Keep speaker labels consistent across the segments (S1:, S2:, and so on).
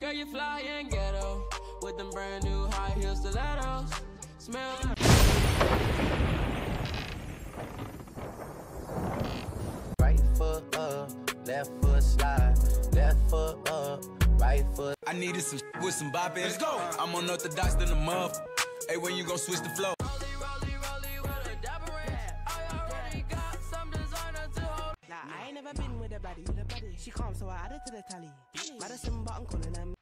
S1: Girl, you fly and ghetto with them brand new high heel stilettos. Smell like
S2: Right foot up, left foot slide, left foot up, right foot.
S3: I needed some with some bop in. Let's go. I'm unorthodox than a muff. Hey, when you gon' switch the flow?
S1: A
S4: baddie. She calm, so I added to the tally. Madison button calling them.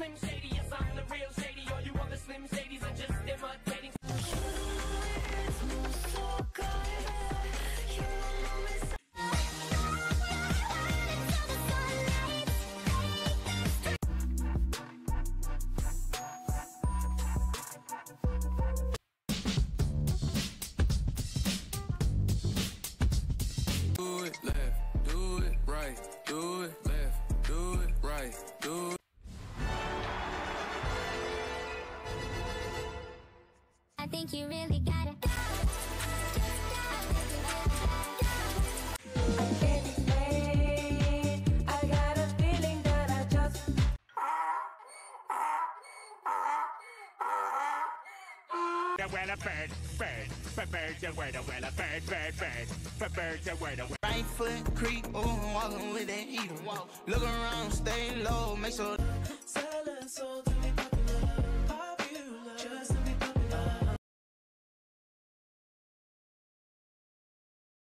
S1: Slim Shady, yes, I'm the real Shady. All you other Slim Shadys are just imitating.
S3: Do it left, do it right,
S5: think you really gotta go.
S6: The well a bird, bird, bird, bird, the word, the well a bird, bird, bird, bird, bird, the word, the word.
S2: Right foot creep, ooh, walking with that heater. Look around, stay low, make sure.
S4: Silence, so